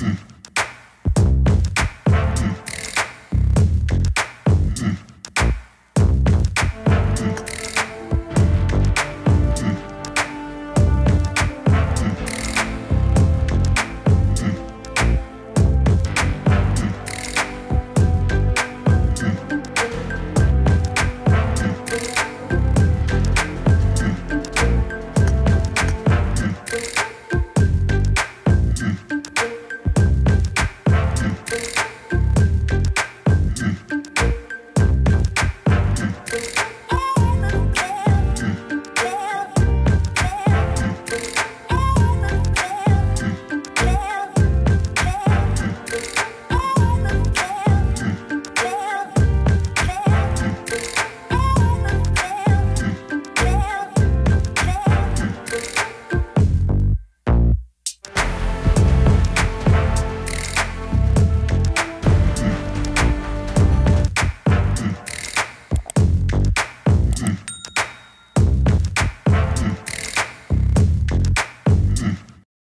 Mm.